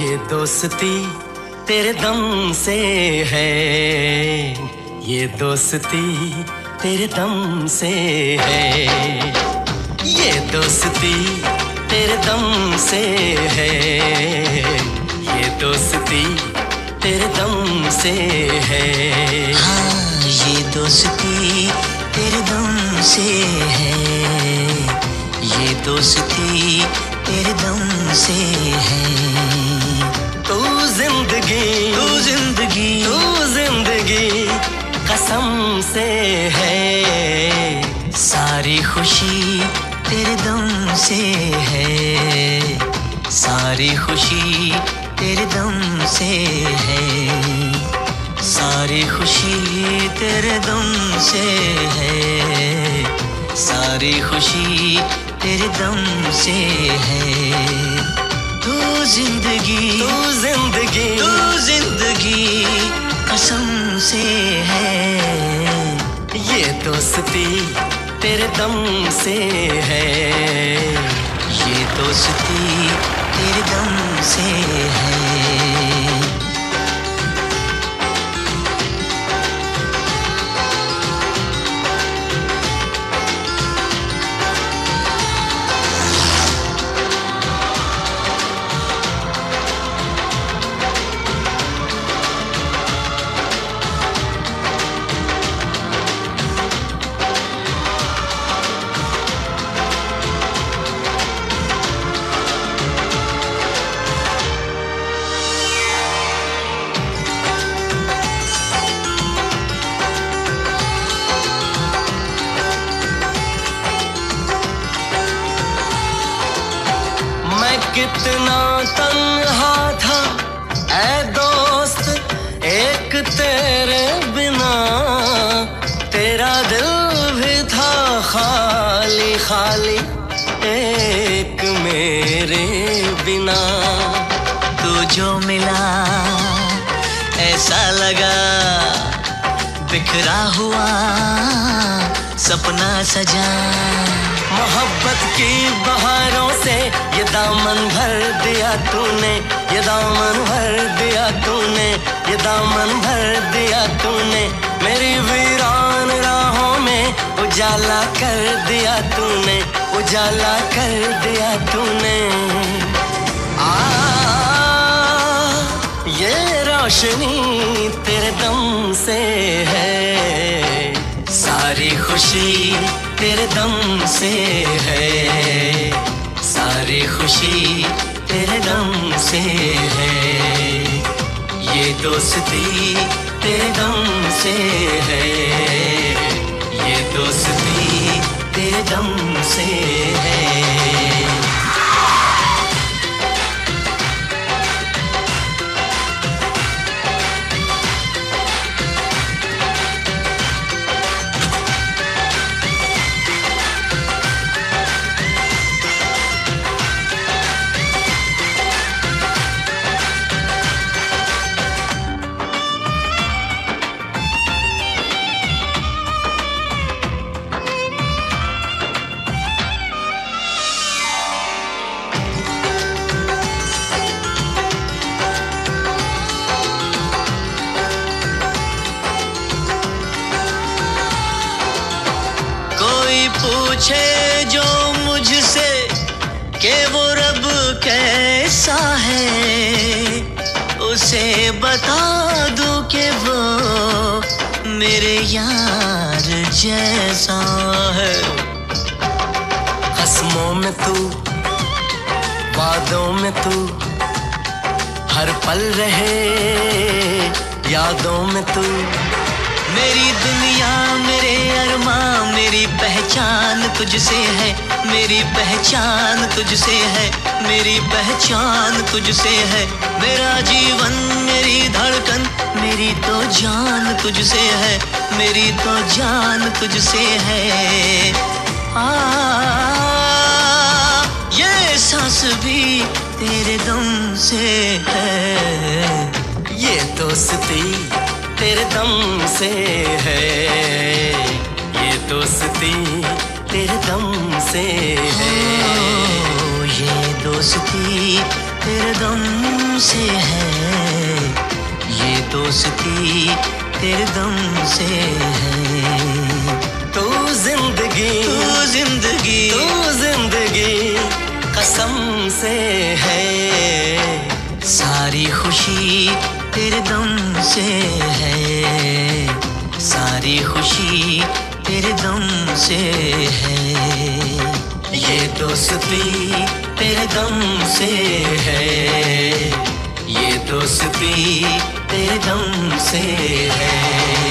ये दोस्ती तेरे दम से है। ये दोस्ती तेरे दम से है। ये दोस्ती तेरे दम से है। ये दोस्ती तेरे दम से है। हाँ ये दोस्ती तेरे दम से है। ये दोस्ती तेरे दम से है। तू ज़िंदगी तू ज़िंदगी तू ज़िंदगी कसम से है। सारी खुशी तेरे दम से है। सारी खुशी तेरे दम से है। सारी खुशी तेरे दम से है। सारी खुशी तेरे दम से है। तू ज़िंदगी, तू ज़िंदगी। तू ज़िंदगी कसम से है। ये दोस्ती तेरे दम से है। ये दोस्ती तेरे दम से है। कितना तन्हा था। ऐ दोस्त, एक तेरे बिना तेरा दिल भी था खाली खाली, एक मेरे बिना। तू जो मिला, ऐसा लगा, बिखरा हुआ, सपना सजा। मोहब्बत की बहारों से ये दामन भर दिया तूने, ये दामन भर दिया तूने, ये दामन भर दिया तूने, मेरी वीरान राहों में उजाला कर दिया तूने, उजाला कर दिया तूने। आ, ये रोशनी तेरे दम से है, सारी खुशी तेरे दम से है। सारी खुशी तेरे दम से है। ये दोस्ती तेरे दम से है। ये दोस्ती तेरे दम से है। पूछे जो मुझसे कि वो रब कैसा है। उसे बता दूँ कि वो मेरे यार जैसा है। कसमों में तू, वादों में तू, हर पल रहे, यादों में तू। मेरी दुनिया, मेरे अरमां मेरी पहचान तुझसे है, मेरी पहचान तुझसे है, मेरी पहचान तुझसे है, मेरा जीवन, मेरी धड़कन, मेरी तो जान तुझसे है, मेरी तो जान तुझसे है। आ, ये सांस भी तेरे दम से है, ये तो दोस्ती तेरे दम से है। ये दोस्ती तेरे दम से है। ये दोस्ती तेरे दम से है। ये दोस्ती तेरे दम से है। तू ज़िंदगी तू ज़िंदगी तू ज़िंदगी कसम से है। सारी खुशी तेरे दम से है। सारी खुशी तेरे दम से है। ये दोस्ती तेरे दम से है। ये दोस्ती तेरे दम से है।